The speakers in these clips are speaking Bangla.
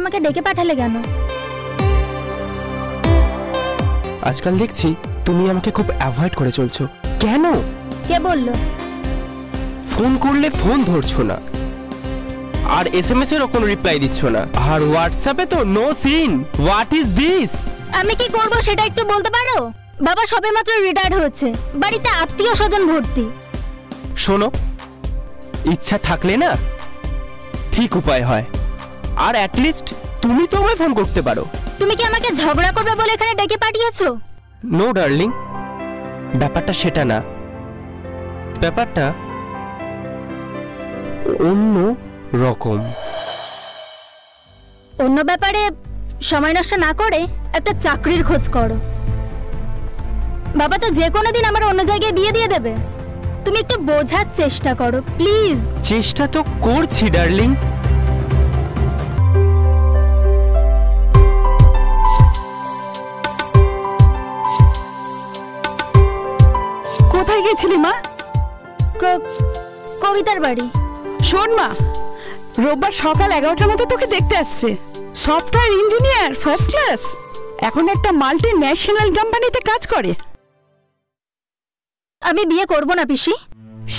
আমাকে ডেকে পাঠালে কেন? আজকাল দেখছি তুমি আমাকে খুব অ্যাভয়েড করে চলছো। কেন? কে বলল? ফোন করলে ফোন ধরছো না। আর এস এম এস এরও কোনো রিপ্লাই দিচ্ছ না। আর হোয়াটসঅ্যাপে তো no seen what is this আমি কি করব সেটা একটু বলতে পারো? বাবা সবেমাত্র রিটায়ার্ড হয়েছে। বাড়িতে আত্মীয় স্বজন ভর্তি। শোনো ইচ্ছা থাকলে না ঠিক উপায় হয়। আর অ্যাটলিস্ট তুমি তো আমায় ফোন করতে পারো। তুমি কি আমাকে ঝগড়া করবে বলে এখানে ডেকে পাঠিয়েছো? নো ডার্লিং ব্যাপারটা সেটা না। ব্যাপারটা অন্য রকম। অন্য ব্যাপারে সময় নষ্ট না করে একটা চাকরির খোঁজ করো। বাবা তো যে কোনো দিন আমার অন্য জায়গায় বিয়ে দিয়ে দেবে। তুমি একটু বোঝার চেষ্টা করো প্লিজ চেষ্টা তো করছি ডার্লিং গেছিলি মা? কবিতার বাড়ি। শোন মা রোববার সকাল এগারোটার মতো তোকে দেখতে আসছে। সফটওয়্যার ইঞ্জিনিয়ার ফার্স্ট ক্লাস এখন একটা মাল্টি ন্যাশনাল কোম্পানিতে কাজ করে। আমি বিয়ে করব না পিসি।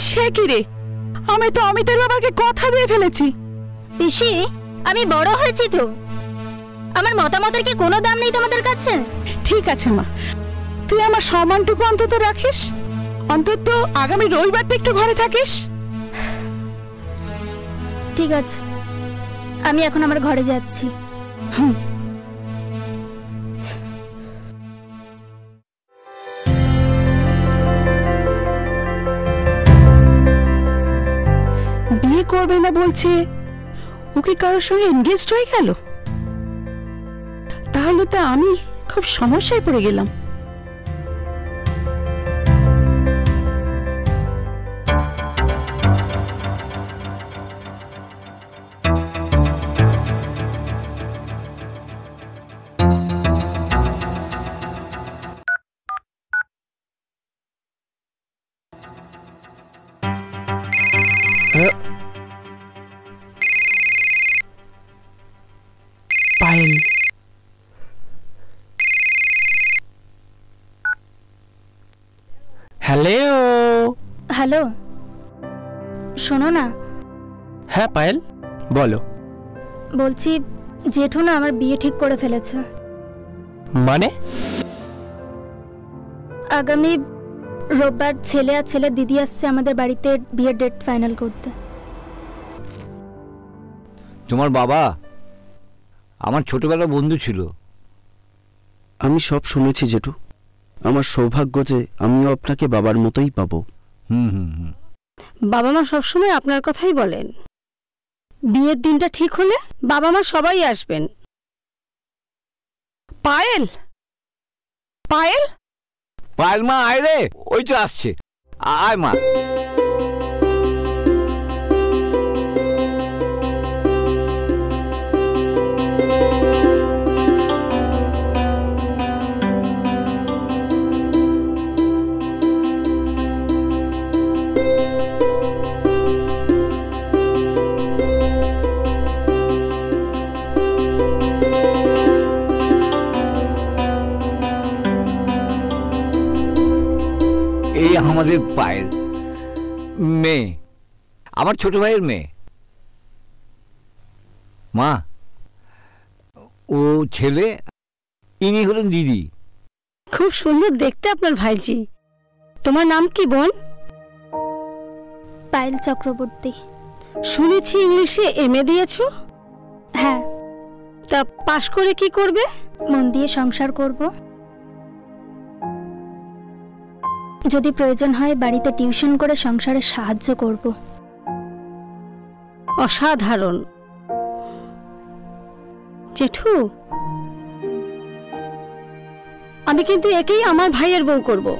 সে কি রে? আমি তো অমিতের বাবাকে কথা দিয়ে ফেলেছি। পিসি আমি বড় হয়েছি তো। আমার মতামতের কি কোনো দাম নেই তোমাদের কাছে? ঠিক আছে মা। তুই আমার সম্মানটুকু অন্তত রাখিস। অন্তত আগামী রবিবারটা একটু ঘরে থাকিস। ঠিক আছে। আমি এখন আমার ঘরে যাচ্ছি। হুম। বিয়ে করবে না বলছে। ও কি কারোর সঙ্গে এনগেজড হয়ে গেল? তাহলে তো আমি খুব সমস্যায় পড়ে গেলাম। পায়েল হ্যালো হ্যালো শোনো না। হ্যাঁ পায়েল বলো। বলছি জেঠু না আমার বিয়ে ঠিক করে ফেলেছে। মানে? আগামী রোববার ছেলে আর ছেলে দিদি আসছে আমাদের বাড়িতে বিয়ের ডেট ফাইনাল করতে। তোমার বাবা আমার ছোটবেলার বন্ধু ছিল। আমি সব শুনেছি জেঠু। আমার সৌভাগ্য যে আমিও আপনাকে বাবার মতোই পাবো। হুম হুম হুম। বাবা মা সবসময় আপনার কথাই বলেন। বিয়ের দিনটা ঠিক হলে বাবা মা সবাই আসবেন। পায়েল! পায়েল! পায়েল মা আয় রে ওই তো আসছে। আয় মা। এই আমাদের পায়েল মেয়ে। আমার ছোট ভাইয়ের মেয়ে। মা ও ছেলে ইনি হলেন দিদি। খুব সুন্দর দেখতে আপনার ভাইজি। তোমার নাম কি বোন? পায়েল চক্রবর্তী। শুনেছি ইংলিশে এমএ দিয়েছ? হ্যাঁ। তা পাশ করে কি করবে? মন দিয়ে সংসার করব। যদি প্রয়োজন হয় বাড়িতে টিউশন করে সংসারে সাহায্য করব। অসাধারণ। জেঠু? আমি কিন্তু একেই আমার ভাইয়ের বউ করব।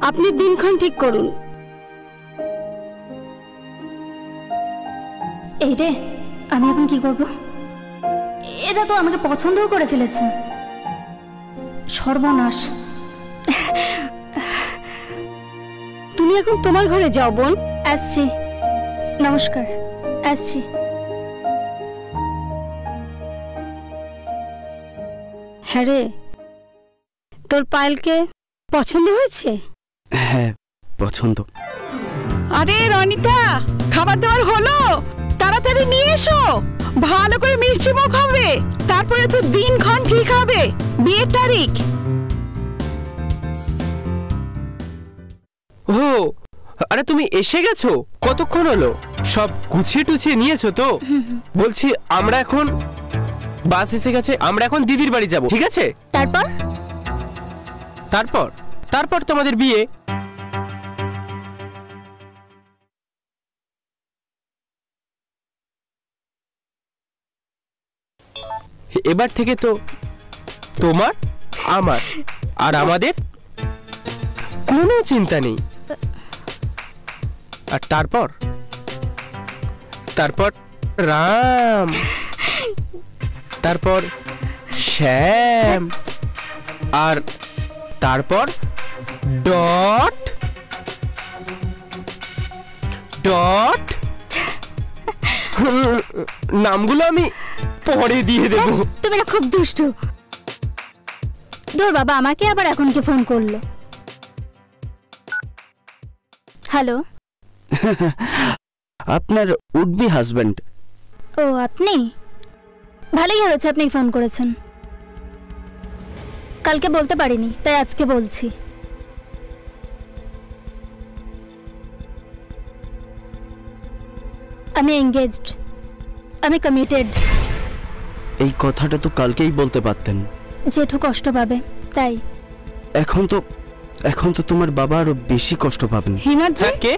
আপনি দিনক্ষণ ঠিক করুন। এই রে আমি এখন কি করব? এটা তো আমাকে পছন্দও করে ফেলেছে। সর্বনাশ। তুমি এখন তোমার ঘরে যাও বোন। আসছি। নমস্কার। আসছি। হ্যাঁ রে তোর পায়েলকে পছন্দ হয়েছে? হ্যাঁ পছন্দ। আরে রনিতা খাবার দাবার হলো? তাড়াতাড়ি নিয়ে এসো। ভালো করে মিষ্টি মুখ হবে। তারপরে তো দিনক্ষণ ঠিক হবে। বিয়ের তারিখ। ও আরে তুমি এসে গেছো? কতক্ষণ হলো? সব গুছিয়ে টুছিয়ে নিয়েছো তো? বলছি আমরা এখন বাস এসে গেছে আমরা এখন দিদির বাড়ি যাব ঠিক আছে? তারপর? তারপর? তারপর তোমাদের বিয়ে। এবার থেকে তো তোমার আমার আর আমাদের কোনো চিন্তা নেই। আর তারপর? তারপর রাম। তারপর শ্যাম। আর তারপর ডট। ডট। নামগুলো আমি পরে দিয়ে দেব। তুমি না খুব দুষ্টু। ধর বাবা, আমাকে আবার এখন কি ফোন করল। হ্যালো আপনার উড বি হাজব্যান্ড। ও আপনি? ভালোই হয়েছে আপনি ফোন করেছেন। কালকে বলতে পারিনি তাই আজকে বলছি। আমি এঙ্গেজড আমি কমিটেড এই কথাটা তো কালকেই বলতে পারতেন। জেঠু কষ্ট পাবে তাই। এখন তো এখন তো তোমার বাবা আরও বেশি কষ্ট পাবেন। হিমাদ্রি? হ্যাঁ কে?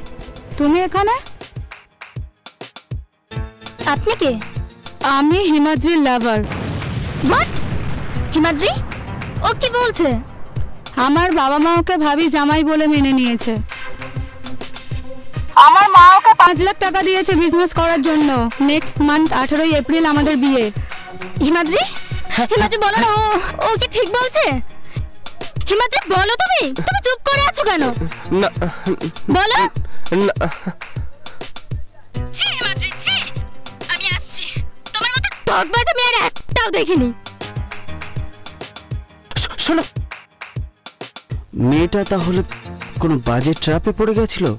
তুমি এখানে? আপনি কে? আমি হিমাদ্রির লাভার। হোয়াট হিমাদ্রি? ও কি বলছে? আমার বাবা মা ওকে ভাবি জামাই বলে মেনে নিয়েছে। আমার মা ওকে পাঁচ লাখ টাকা দিয়েছে বিজনেস করার জন্য। নেক্সট মান্থ আঠারোই এপ্রিল আমাদের বিয়ে। হিমাদ্রি? হিমাদ্রি বলো না ও ও কি ঠিক বলছে? হিমাদ্রি বলো তুমি। তুমি চুপ করে আছো কেন? বলো। ছি হিমাদ্রি ছি। আমি আসছি। তোমার মতো ঠকবাজ আমি আর একটাও দেখিনি। শোনো। মেয়েটা তাহলে কোনো বাজে ট্রাপে পড়ে গেছিল?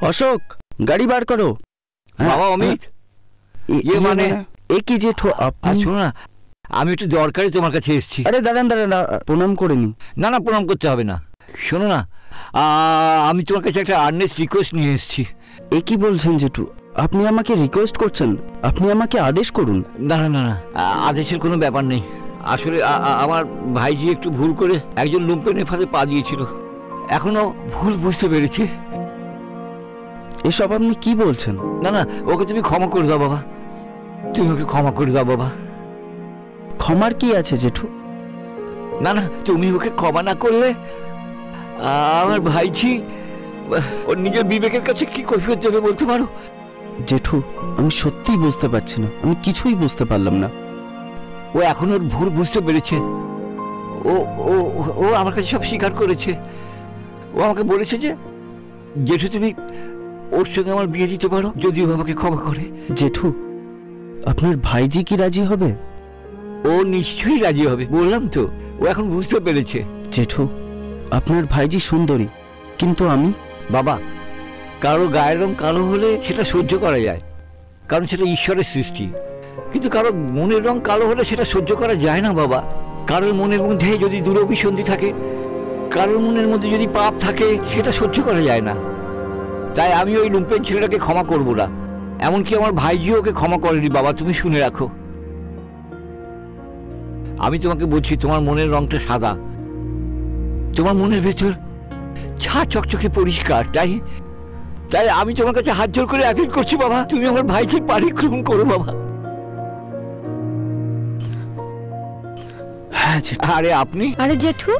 অশোক গাড়ি বার করো। হ্যাঁ, বাবা অমিত এ- ইয়ে ইয়ে মানে? এ কি জেঠু শোনো না আমি একটু দরকারি তোমার কাছে এসেছি। আরে দাঁড়ান দাঁড়ান প্রণাম করে নি। না না প্রণাম করতে হবে না। শোনো না আমি তোমার কাছে একটা আর্নেস্ট রিকোয়েস্ট নিয়ে এসেছি। এ কি বলছেন জেঠু? আপনি আমাকে রিকোয়েস্ট করছেন। আপনি আমাকে আদেশ করুন। না না না না। আদেশের কোনো ব্যাপার নেই। আসলে আমার ভাইজি একটু ভুল করে একজন লুম্পেনের ফাঁদে পা দিয়েছিল। এখনও ভুল বুঝতে পেরেছে। এসব আপনি কি বলছেন? না না ওকে তুমি ক্ষমা করে দাও বাবা। তুমি ওকে ক্ষমা করে দাও বাবা। ক্ষমার কি আছে জেঠু? না না তুমি ওকে ক্ষমা না করলে আমার ভাইজি ওর নিজের বিবেকের কাছে কি কৈফিয়ত দেবে বলতে পারো? জেঠু আমি সত্যিই বুঝতে পারছি না। আমি কিছুই বুঝতে পারলাম না। ও এখন ওর ভুল বুঝতে পেরেছে। ও ও ও আমার কাছে সব স্বীকার করেছে। ও আমাকে বলেছে যে জেঠু তুমি ওর সঙ্গে আমার বিয়ে দিতে পারো যদি ও আমাকে ক্ষমা করে। জেঠু আপনার ভাইজি কি রাজি হবে? ও নিশ্চয়ই রাজি হবে বললাম তো। ও এখন বুঝতে পেরেছে। জেঠু আপনার ভাইজি সুন্দরী কিন্তু আমি? বাবা কারও গায়ের রং কালো হলে সেটা সহ্য করা যায়, কারণ সেটা ঈশ্বরের সৃষ্টি। কিন্তু কারও মনের রং কালো হলে সেটা সহ্য করা যায় না বাবা। কারোর মনের মধ্যে যদি দুরভিসন্ধি থাকে, কারোর মনের মধ্যে যদি পাপ থাকে, সেটা সহ্য করা যায় না। তাই আমি ওই লুম্পেন ছেলেটাকে ক্ষমা করব না। এমনকি আমার ভাইজিও ওকে ক্ষমা করেনি বাবা, তুমি শুনে রাখো। আমি তোমাকে বলছি, তোমার মনের রংটা সাদা। তোমার মনের ভেতর ছা চকচকে পরিষ্কার, তাই তাই আমি তোমার কাছে হাত জোর করে অ্যাপিল করছি বাবা। তুমি আমার ভাইকে পানি গ্রহণ করো বাবা। হ্যাঁ জেঠু। আরে আপনি? আরে জেঠু।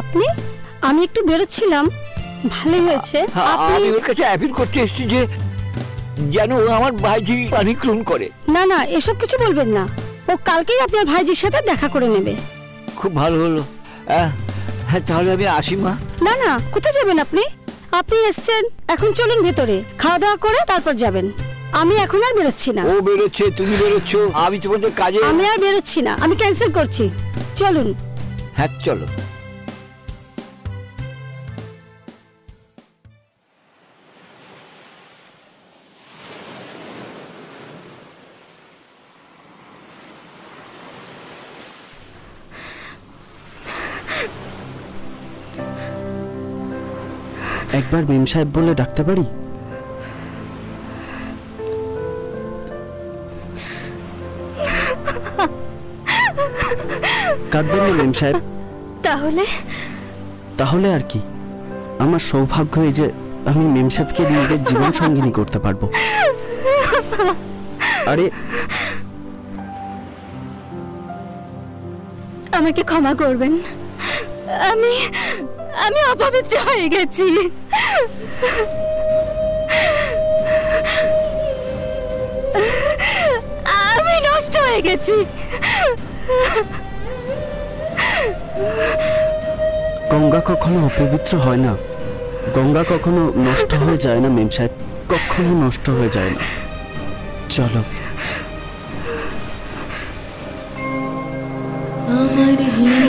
আপনি? আমি একটু বেরোচ্ছিলাম। ভালোই হয়েছে। হ্যাঁ, আমি ওর কাছে অ্যাপিল করতে এসেছি যে যেন ও আমার ভাইজি পানি করে। না না এসব কিছু বলবেন না। ও কালকেই আপনার ভাইজির সাথে দেখা করে নেবে। খুব ভালো হলো। হ্যাঁ তাহলে আমি আসি মা। না না কোথায় যাবেন আপনি? আপনি এসছেন এখন চলুন ভেতরে। খাওয়া দাওয়া করে তারপর যাবেন। আমি এখন আর বেরোচ্ছি না। ও বেরোচ্ছে তুমি বেরোচ্ছো। আমি তোমাদের কাজে আমি আর বেরোচ্ছি না আমি ক্যান্সেল করছি। চলুন। হ্যাঁ চলো। একবার মেম সাহেব বলে ডাকতে পারি কাঁদবেন না মেম সাহেব। তাহলে? তাহলে আর কি? আমার সৌভাগ্য এই যে আমি মেম সাহেবকে নিজের জীবন সঙ্গিনী করতে পারব। আরে আমাকে ক্ষমা করবেন। আমি আমি অপবিত্র হয়ে গেছি। আমি নষ্ট হয়ে গেছি। গঙ্গা কখনো অপবিত্র হয় না। গঙ্গা কখনো নষ্ট হয়ে যায় না মেম সাহেব। কখনো নষ্ট হয়ে যায় না। চলো। আমার